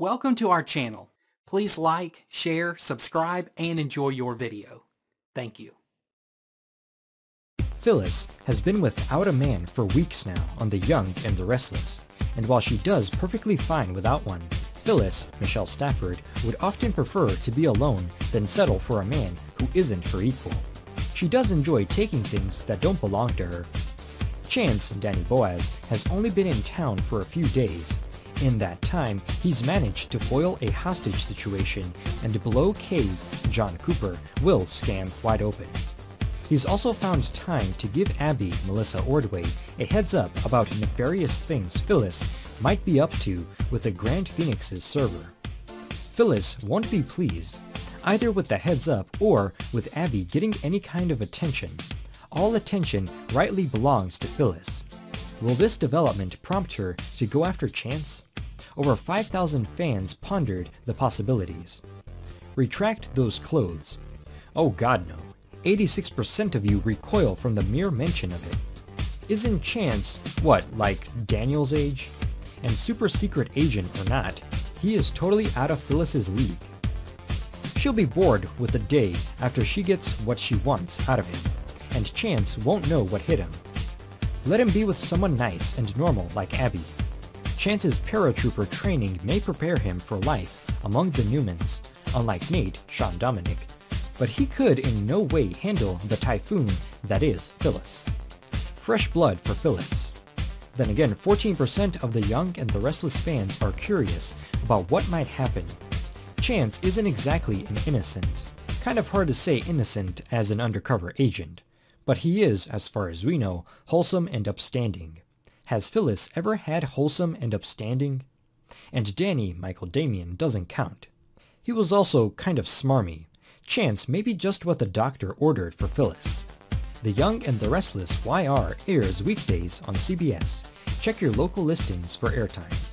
Welcome to our channel. Please like, share, subscribe, and enjoy your video. Thank you. Phyllis has been without a man for weeks now on The Young and the Restless, and while she does perfectly fine without one, Phyllis, Michelle Stafford, would often prefer to be alone than settle for a man who isn't her equal. She does enjoy taking things that don't belong to her. Chance, Donny Boaz, has only been in town for a few days, in that time, he's managed to foil a hostage situation and blow Kay's John Cooper will scam wide open. He's also found time to give Abby, Melissa Ordway, a heads up about nefarious things Phyllis might be up to with the Grand Phoenix's server. Phyllis won't be pleased, either with the heads up or with Abby getting any kind of attention. All attention rightly belongs to Phyllis. Will this development prompt her to go after Chance? Over 5,000 fans pondered the possibilities. Retract those clothes. Oh god no. 86% of you recoil from the mere mention of it. Isn't Chance, what, like Daniel's age? And super secret agent or not, he is totally out of Phyllis's league. She'll be bored with the day after she gets what she wants out of him, and Chance won't know what hit him. Let him be with someone nice and normal like Abby, Chance's paratrooper training may prepare him for life among the Newmans, unlike Nate, Sean Dominic, but he could in no way handle the typhoon that is Phyllis. Fresh blood for Phyllis. Then again, 14% of the young and the restless fans are curious about what might happen. Chance isn't exactly an innocent. Kind of hard to say innocent as an undercover agent, but he is, as far as we know, wholesome and upstanding. Has Phyllis ever had wholesome and upstanding? And Danny, Michael Damian, doesn't count. He was also kind of smarmy. Chance may be just what the doctor ordered for Phyllis. The Young and the Restless YR airs weekdays on CBS. Check your local listings for airtime.